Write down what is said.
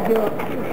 guys